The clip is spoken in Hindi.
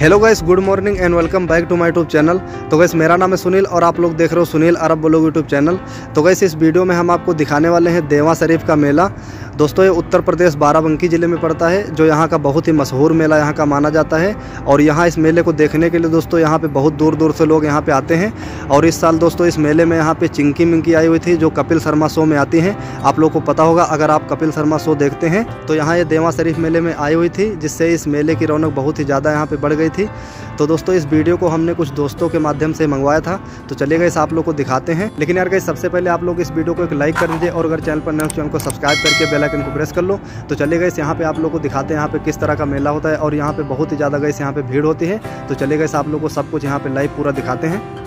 Hello guys, good morning and welcome back to my YouTube channel. तो गाइस, मेरा नाम है सुनील और आप लोग देख रहे हो सुनील अरब ब्लॉग यूट्यूब चैनल। तो गाइस, इस वीडियो में हम आपको दिखाने वाले हैं देवा शरीफ का मेला। दोस्तों, ये उत्तर प्रदेश बाराबंकी ज़िले में पड़ता है, जो यहाँ का बहुत ही मशहूर मेला यहाँ का माना जाता है। और यहाँ इस मेले को देखने के लिए दोस्तों, यहाँ पे बहुत दूर दूर से लोग यहाँ पे आते हैं। और इस साल दोस्तों, इस मेले में यहाँ पे चिंकी मिंकी आई हुई थी, जो कपिल शर्मा शो में आती हैं। आप लोग को पता होगा, अगर आप कपिल शर्मा शो देखते हैं तो यहाँ ये देवा शरीफ मेले में आई हुई थी, जिससे इस मेले की रौनक बहुत ही ज़्यादा यहाँ पर बढ़ गई थी। तो दोस्तों, इस वीडियो को हमने कुछ दोस्तों के माध्यम से मंगवाया था तो चलिए गए आप लोग को दिखाते हैं। लेकिन यार गई सबसे पहले आप लोग इस वीडियो को एक लाइक कर दीजिए, और अगर चैनल पर नए चैनल को सब्सक्राइब करके बेल आइकन को प्रेस कर लो। तो चले गए यहाँ पे आप लोग को दिखाते हैं यहाँ पे किस तरह का मेला होता है और यहाँ पे बहुत ही ज़्यादा गए यहाँ पे भीड़ होती है। तो चले गए आप लोग को सब कुछ यहाँ पे लाइव पूरा दिखाते हैं।